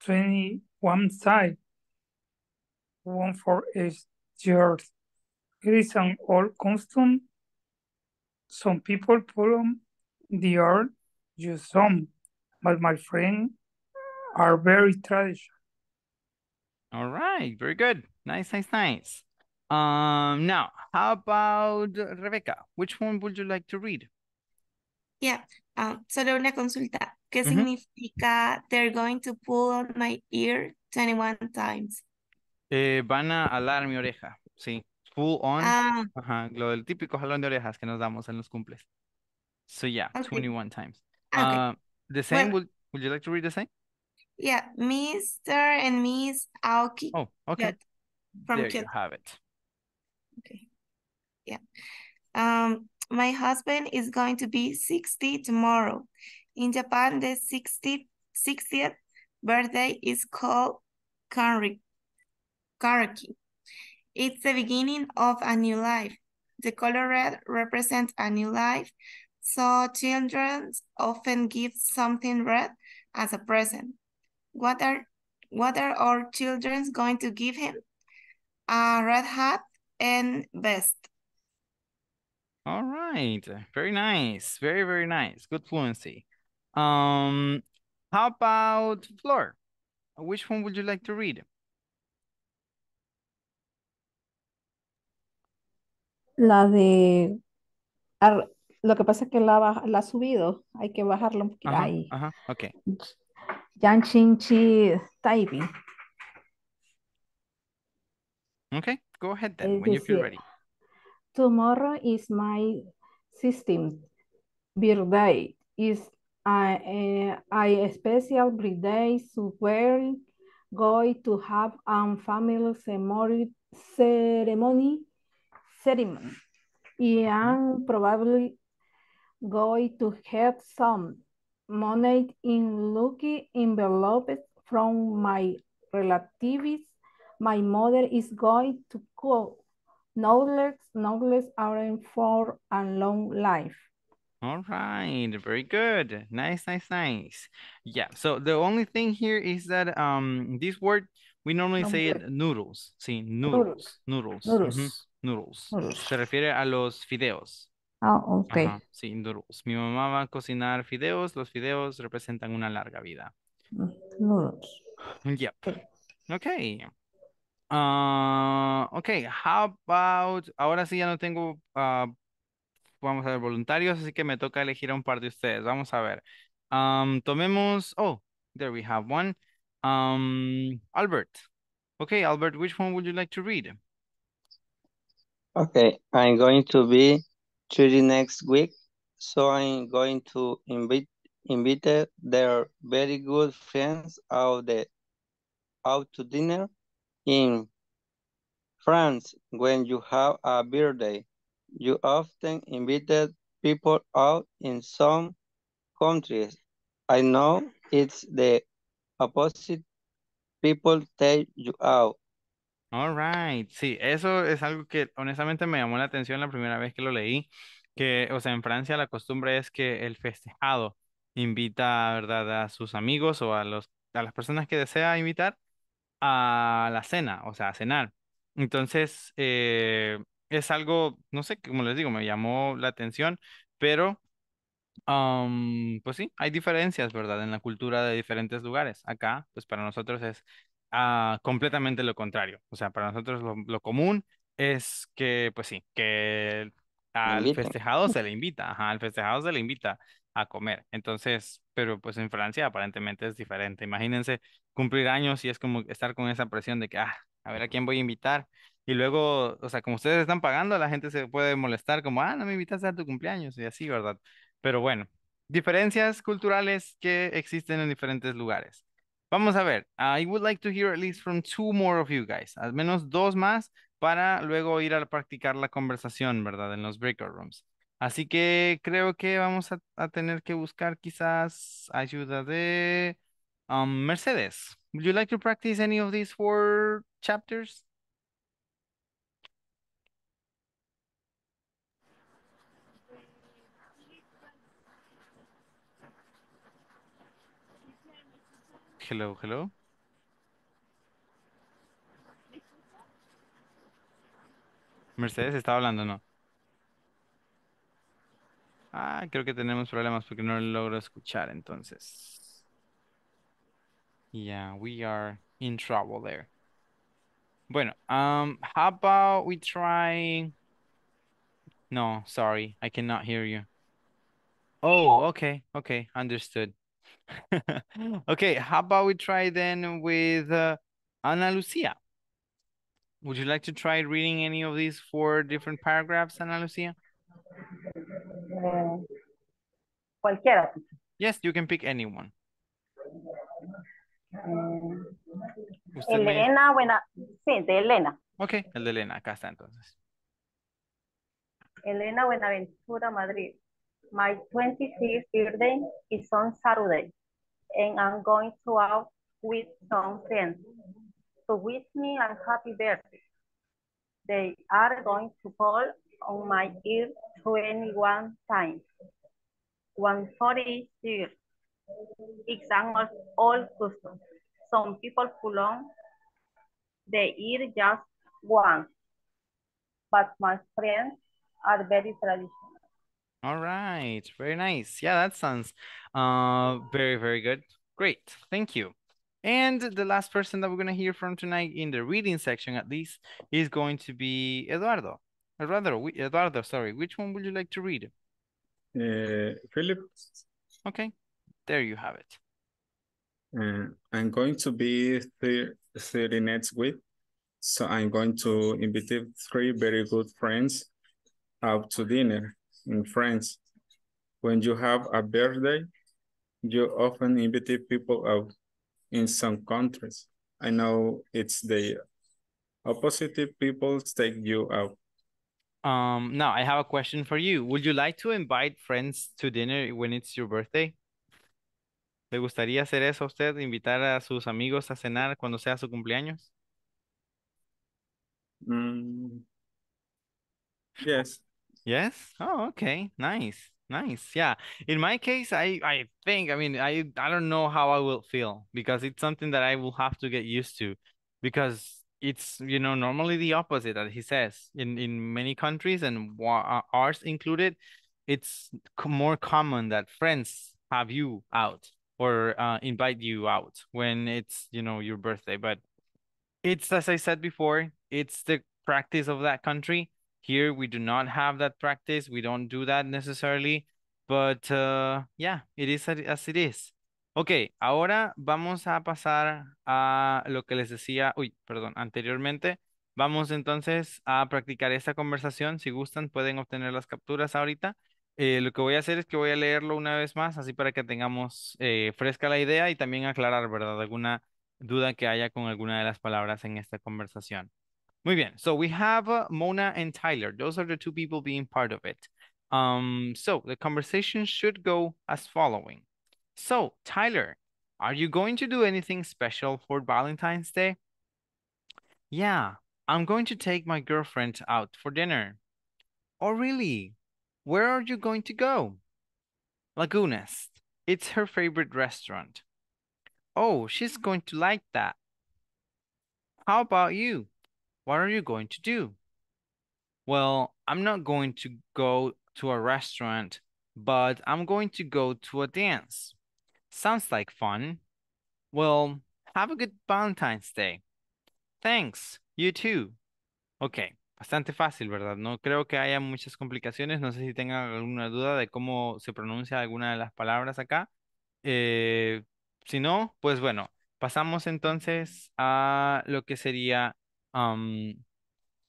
twenty one side, one for each yard. It is an old custom. Some people pull on the yard, use some, but my friends are very traditional. All right, very good. Nice, nice, nice. Um, now, how about Rebecca? Which one would you like to read? Yeah, um, solo una consulta. ¿Qué Ujú. significa they're going to pull on my ear 21 times? Eh, van a alar mi oreja, sí. Full on. Ah, Ajá, lo del típico jalón de orejas que nos damos en los cumples. So yeah, Okay. 21 times. Okay. Uh, the same, Well- would, would you like to read the same? Yeah, Mr. and Miss Aoki Oh, okay. from There Chile. you have it. Okay. Yeah. Um, my husband is going to be 60 tomorrow. In Japan, the 60, 60th birthday is called Kanri, Karaki. It's the beginning of a new life. The color red represents a new life, so children often give something red as a present. What are what are our children going to give him? A red hat and vest. All right. Very nice. Very, very nice. Good fluency. Um, how about Flor? Which one would you like to read? La de... ar- Lo que pasa es que la, la ha subido. Hay que bajarla un poquito. Ajá, Ahí. ajá, okay. Yanshin Chi Taiping. Okay, go ahead then when you feel ready. Tomorrow is my 16th birthday. Is a, a, special birthday, so we're going to have a family ceremony, ceremony, ceremony. Mm-hmm. I am probably going to have some money in lucky envelopes from my relatives. My mother is going to cook knowledge, knowledge are in for a long life. All right, very good. Nice, nice, nice. Yeah, so the only thing here is that um this word we normally say it noodles. Sí, noodles, noodles. Noodles. Noodles. Noodles. Se refiere a los fideos. Ah, ok. Ajá, sí, noodles. Mi mamá va a cocinar fideos. Los fideos representan una larga vida. Noodles. Yep. Okay. Ah, okay, how about, ahora sí ya no tengo ah, vamos a ver voluntarios, así que me toca elegir a un par de ustedes. Vamos a ver. Um, tomemos, oh, there we have one. Um, Albert. Okay, Albert, which one would you like to read? Okay, I'm going to be 30 next week, so I'm going to invite invite their very good friends out the out to dinner in France when you have a birthday. You often invited people out in some countries. I know it's the opposite. People take you out. All right, sí, eso es algo que honestamente me llamó la atención la primera vez que lo leí, que, o sea, en Francia la costumbre es que el festejado invita, ¿verdad?, a sus amigos o a los, a las personas que desea invitar a la cena, o sea, a cenar. Entonces, eh, es algo, no sé, como les digo, me llamó la atención, pero pues sí, hay diferencias, ¿verdad? En la cultura de diferentes lugares. Acá, pues para nosotros es completamente lo contrario. O sea, para nosotros lo, lo común es que, pues sí, que al festejado se le invita, ajá, al festejado se le invita a comer. Entonces, pero pues en Francia aparentemente es diferente. Imagínense cumplir años y es como estar con esa presión de que, ah, a ver a quién voy a invitar. Y luego, o sea, como ustedes están pagando, la gente se puede molestar como, ah, no me invitaste a tu cumpleaños y así, ¿verdad? Pero bueno, diferencias culturales que existen en diferentes lugares. Vamos a ver. I would like to hear at least from two more of you guys. Al menos dos más para luego ir a practicar la conversación, ¿verdad? En los breakout rooms. Así que creo que vamos a, a tener que buscar quizás ayuda de um, Mercedes. Would you like to practice any of these four chapters? Hello, hello. Mercedes está hablando, ¿no? Ah, creo que tenemos problemas porque no logro escuchar entonces. Yeah, we are in trouble there. Bueno, um, how about we try... No, sorry, I cannot hear you. Oh, okay, okay, understood. Okay, how about we try then with uh, Ana Lucia? Would you like to try reading any of these four different paragraphs, Ana Lucia? Eh, cualquiera. Yes, you can pick anyone. Eh, Usted me- Elena, buena, sí, de Elena. Ok, el de Elena, acá está entonces. Elena Buenaventura, Madrid. My 26th birthday is on Saturday, and I'm going to out with some friends So wish me a happy birthday. They are going to call on my ear 21 times. 140 years. It's an old, custom. Some people pull on the ear just once, but my friends are very traditional. All right, very nice. Yeah, that sounds uh very, very good. Great, thank you. And the last person that we're gonna hear from tonight in the reading section at least is going to be Eduardo. Eduardo, Eduardo, sorry, which one would you like to read? Uh, Philip, Okay, there you have it. uh, I'm going to be thir 30 next week. So I'm going to invite three very good friends out to dinner in France. When you have a birthday, you often invite people out in some countries. I know it's the opposite people take you out. Um, now I have a question for you. Would you like to invite friends to dinner when it's your birthday? ¿Le gustaría hacer eso a usted, invitar a sus amigos a cenar cuando sea su cumpleaños? Mm, yes. Yes? Oh, okay. Nice. Nice. Yeah. In my case, I I think, I mean, I I don't know how I will feel because it's something that I will have to get used to because it's, you know, normally the opposite that he says. In in many countries and ours included, it's more common that friends have you out or uh, invite you out when it's, you know, your birthday. But it's as I said before, it's the practice of that country. Here we do not have that practice. We don't do that necessarily. But uh, yeah, it is as it is. Ok, ahora vamos a pasar a lo que les decía, uy, perdón, anteriormente. Vamos entonces a practicar esta conversación. Si gustan, pueden obtener las capturas ahorita. Eh, lo que voy a hacer es que voy a leerlo una vez más, así para que tengamos eh, fresca la idea y también aclarar, ¿verdad? Alguna duda que haya con alguna de las palabras en esta conversación. Muy bien. So we have uh, Mona and Tyler. Those are the two people being part of it. Um, so the conversation should go as following. So, Tyler, are you going to do anything special for Valentine's Day? Yeah, I'm going to take my girlfriend out for dinner. Oh, really? Where are you going to go? Lagunas. It's her favorite restaurant. Oh, she's going to like that. How about you? What are you going to do? Well, I'm not going to go to a restaurant, but I'm going to go to a dance. Sounds like fun. Well, have a good Valentine's Day. Thanks. You too. Ok, bastante fácil, ¿verdad? No creo que haya muchas complicaciones. No sé si tengan alguna duda de cómo se pronuncia alguna de las palabras acá. Eh, si no, pues bueno, pasamos entonces a lo que sería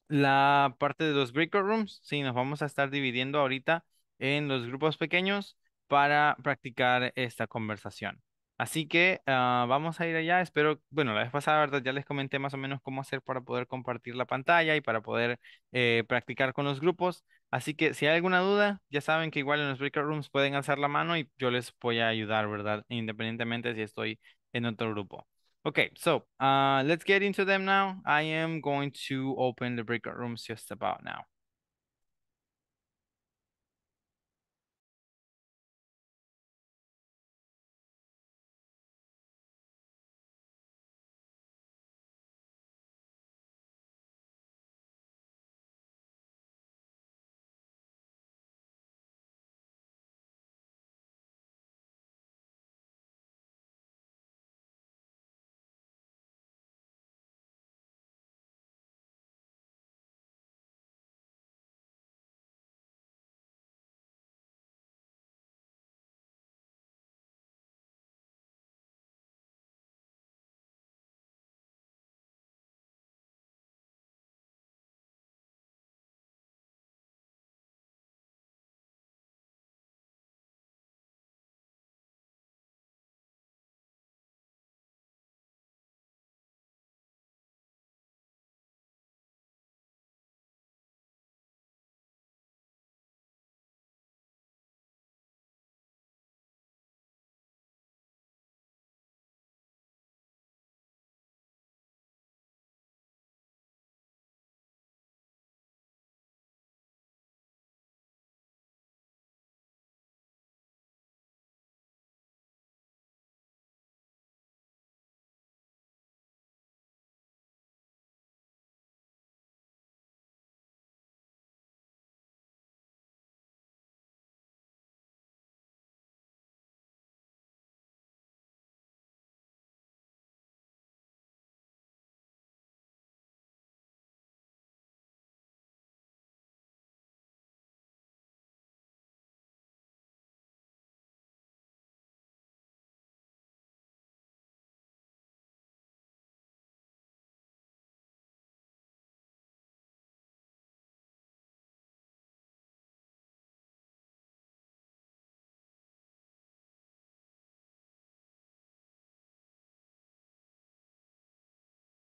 la parte de los breakout rooms. Sí, nos vamos a estar dividiendo ahorita en los grupos pequeños para practicar esta conversación. Así que ah, vamos a ir allá. Espero, bueno, la vez pasada, ¿verdad? Ya les comenté más o menos cómo hacer para poder compartir la pantalla y para poder eh, practicar con los grupos. Así que si hay alguna duda, ya saben que igual en los breakout rooms pueden alzar la mano y yo les voy a ayudar, ¿verdad? Independientemente si estoy en otro grupo. Okay, so uh, let's get into them now. I am going to open the breakout rooms just about now.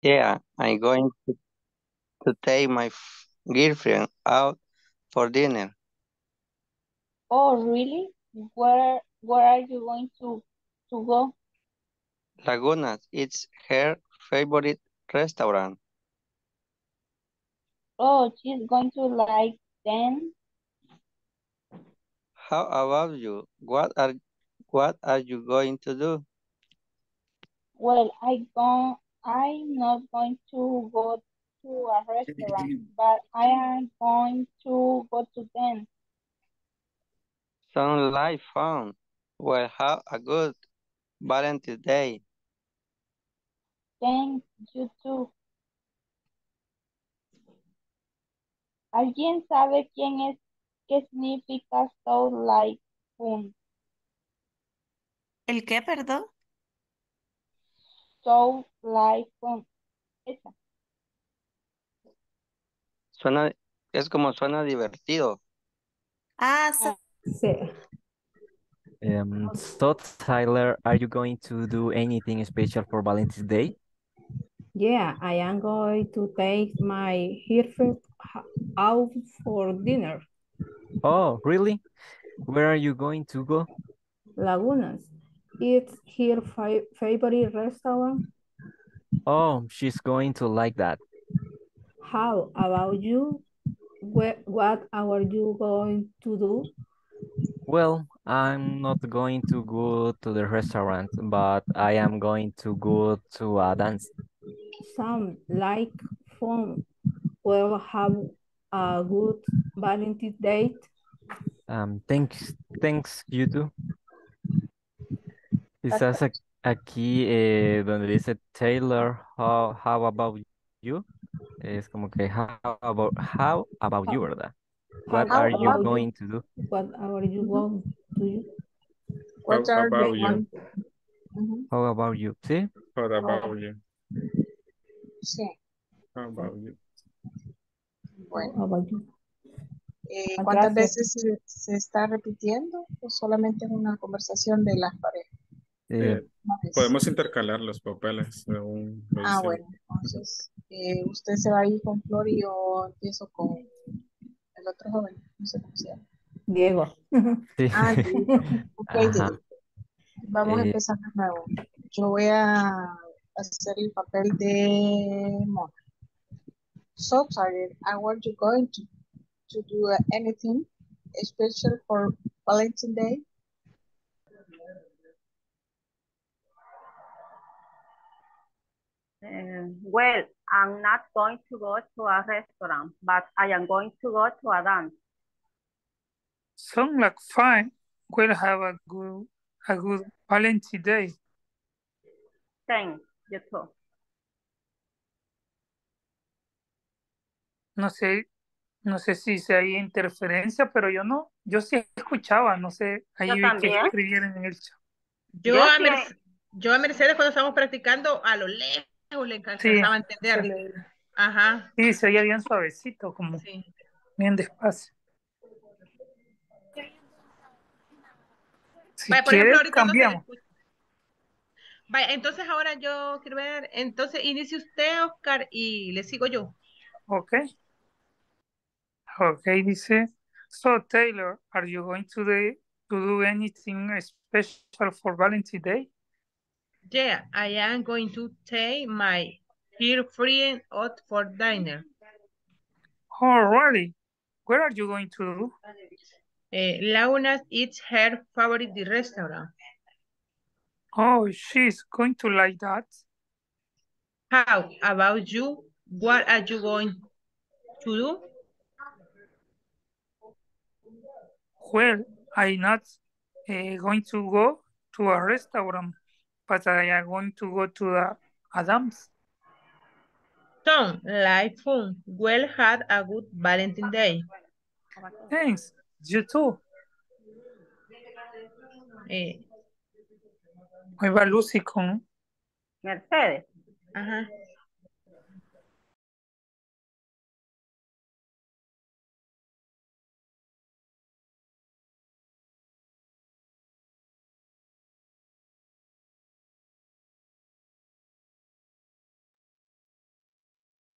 Yeah, I'm going to, to take my girlfriend out for dinner. Oh, really? Where where are you going to to go? Lagunas, it's her favorite restaurant. Oh, she's going to like them. How about you? What are what are you going to do? Well, I go I'm not going to go to a restaurant, but I am going to go to them. Sounds like fun. Well, have a good Valentine's Day. Thank you too. ¿Alguien sabe quién es, qué significa so like fun? ¿El qué, perdón? So like fun. Esa. Suena, es como suena divertido. Ah, so- Sí. Um, so Tyler, are you going to do anything special for Valentine's Day? Yeah, I am going to take my girlfriend out for dinner. Oh, really? Where are you going to go? Lagunas. It's her favorite restaurant. Oh, she's going to like that. How about you? Wh- what are you going to do? Well, I'm not going to go to the restaurant, but I am going to go to a dance. Some like fun. We'll have a good Valentine's date. Um, thanks, thanks, you too. Quizás ac- aquí eh, donde dice Taylor, how, how about you? Es como que how about, how about you, ¿verdad? What How are you about you? going to do? What are you going to do? How What are about they you? going? Ujú, How about you? ¿Sí? What about you? Sí, How about you? bueno. How about you? Eh, Ah, ¿cuántas gracias. veces se, se está repitiendo o solamente es una conversación de las parejas? Eh, vez. Podemos intercalar los papeles según lo Ah, bueno, entonces, eh, usted se va a ir con Flor y yo empiezo con el otro joven, no sé cómo se llama. Diego. sí. Ah, Diego. Ok, Ajá. Diego. Vamos a Eh, empezar de nuevo. Yo voy a hacer el papel de Mona. So tired, and were you going to, to do anything special for Valentine's Day? Uh, well, I'm not going to go to a restaurant, but I am going to go to a dance. Sound like fine. We'll have a good, a good Valentine's Day. Thanks, you too. No sé, no sé si se hay interferencia, pero yo no, yo sí escuchaba, no sé, ahí Yo vi que escribieron en el chat. Yo, Yo a Mercedes, yo a Mercedes cuando estábamos practicando a lo lejos le Sí, alcanzaba a se entender. le- Ajá, sí, se oía bien suavecito, como sí. bien despacio. Si Vaya, por quiere, ejemplo, no le cambiamos. escucha. Vaya, entonces ahora yo quiero ver, entonces inicie usted, Oscar, y le sigo yo. Ok. Ok, dice, so Taylor, are you going to, the, to do anything special for Valentine's Day? Yeah, I am going to take my girlfriend out for dinner. Oh, really? Where are you going to do? Eh, Launa eats her favorite restaurant. Oh, she's going to like that. How about you? What are you going to do? Well, I'm not uh, going to go to a restaurant, but I am going to go to the Adams. Tom, like fun. Well, had a good Valentine's Day. Thanks. You too. Eh, Ahí va Lucy con... Mercedes. ajá.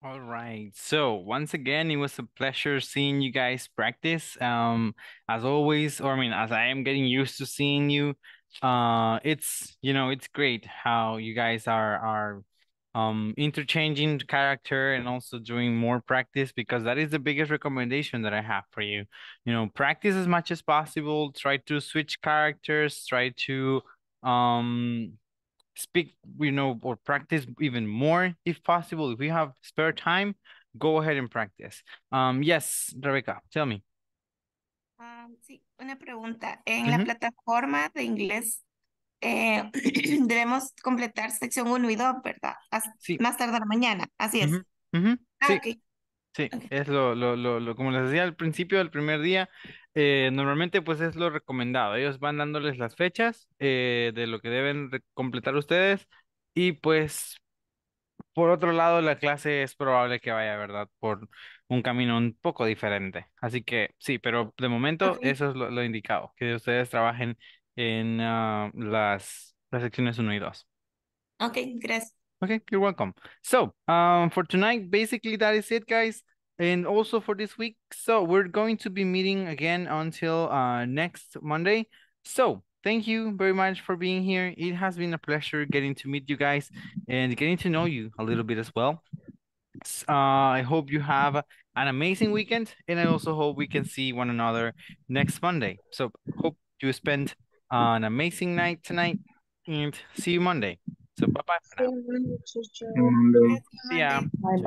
All right. So once again, it was a pleasure seeing you guys practice. Um, as always, or I mean, as I am getting used to seeing you, uh, it's you know, it's great how you guys are are um interchanging character and also doing more practice because that is the biggest recommendation that I have for you. You know, practice as much as possible, try to switch characters, try to um speak, you know, or practice even more if possible. If we have spare time, go ahead and practice. Um, yes, Rebecca, tell me. Ah, sí, una pregunta. En la plataforma de inglés eh, debemos completar sección 1 y 2, ¿verdad? As- Sí. Más tardar mañana, así es. Ujú, Ah, Sí, ok. Sí, es lo, lo, lo, lo, como les decía al principio del primer día, eh, normalmente pues es lo recomendado. Ellos van dándoles las fechas eh, de lo que deben completar ustedes y pues por otro lado la clase es probable que vaya, ¿verdad? Por un camino un poco diferente. Así que sí, pero de momento eso es lo, lo indicado, que ustedes trabajen en ah, las, las secciones 1 y 2. ok, gracias. Okay, you're welcome. So, um, for tonight, basically that is it, guys. And also for this week, so we're going to be meeting again until uh next Monday. So, thank you very much for being here. It has been a pleasure getting to meet you guys and getting to know you a little bit as well. S- Uh, I hope you have an amazing weekend, and I also hope we can see one another next Monday. So, hope you spend an amazing night tonight, and see you Monday. So, bye bye for now. See you Monday, teacher. Monday. See ya. Monday. Bye